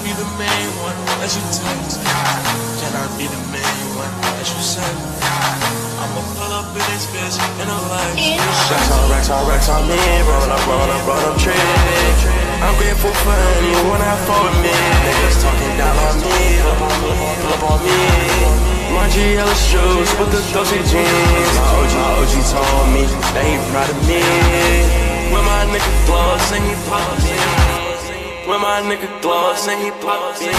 be the main one that you text? Can I be the main one that you send? I'ma pull up in this bitch in a light. Racks on racks on racks on me, roll up, roll up, roll up, trick. I'm grateful for anyone that fought with me. Niggas talking down on me, pull up on me. My GL shoes with the Dolce jeans. My OG, my OG told me that he proud of me. When my nigga gloss and he pop me. When my nigga gloss and he pop me.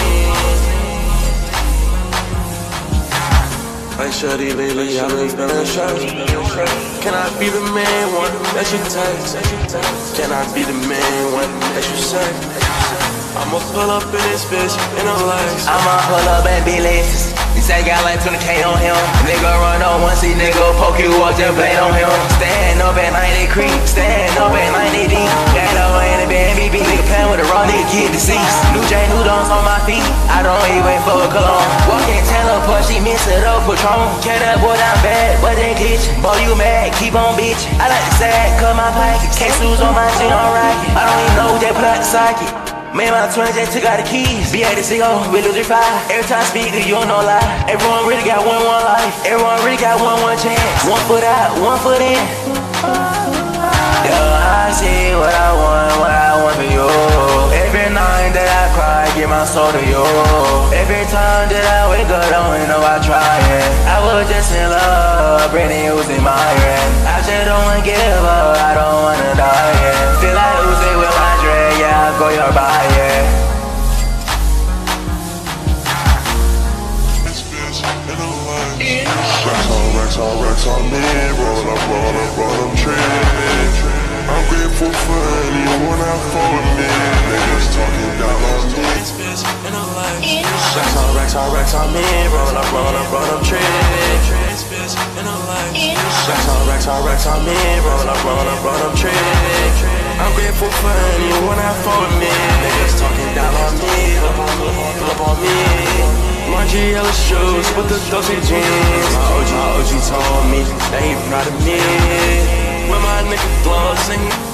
Like shorty lately, I've been feeling stressed. Can I be the main one that you text? Can I be the main one that you say? I'ma pull up in this bitch in a Lex. I'ma pull up and be Lexus. You say got like 20k on him. Nigga run on one, see nigga poke you up, just blade on him. Stand up at night, they creep. Stand up at I don't even for a cologne. Walking teleport, she miss it up, Patron. Carry that boy down bad, but they glitch. Boy, you mad, keep on bitch. I like the sad, cut my pockets. Can't lose on my shit rocket. I don't even know out the socket. Man, my twin just took out the keys. Be at the CO, we lose your five. Every time I speak, you don't know lie. Everyone really got one, one life. Everyone really got one, one chance. One foot out, one foot in. Give my soul to you. Every time that I wake up, don't even know I try it. I was just in love, Brittany was in my hand. I just don't wanna give up, I don't wanna die. Yeah. Feel like Uzi with my dread, yeah, I go your body. Yeah. Racks on racks on racks on me, roll up, roll up, roll up, trick. Racks on racks on me, roll up, roll up, roll up, Lex. Racks on racks on racks on me, roll up, roll up, roll up, trick. I'm grateful for anyone that fought with me. Niggas talking down on me, up on me. My GL shoes with the Dolce jeans. My OG, my OG told me that he proud of me. When my nigga and he